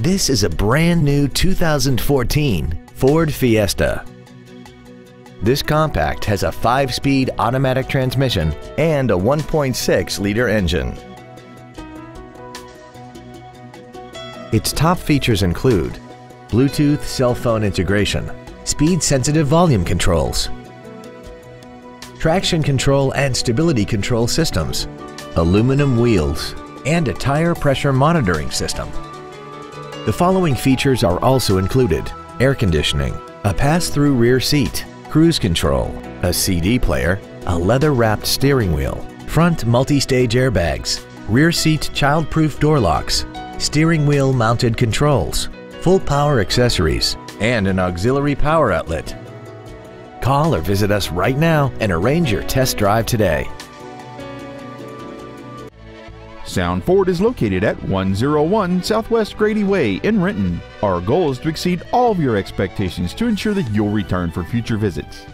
This is a brand new 2014 Ford Fiesta. This compact has a 5-speed automatic transmission and a 1.6-liter engine. Its top features include Bluetooth cell phone integration, speed-sensitive volume controls, traction control and stability control systems, aluminum wheels, and a tire pressure monitoring system. The following features are also included. Air conditioning, a pass-through rear seat, cruise control, a CD player, a leather-wrapped steering wheel, front multi-stage airbags, rear seat child-proof door locks, steering wheel mounted controls, full power accessories, and an auxiliary power outlet. Call or visit us right now and arrange your test drive today. Sound Ford is located at 101 Southwest Grady Way in Renton. Our goal is to exceed all of your expectations to ensure that you'll return for future visits.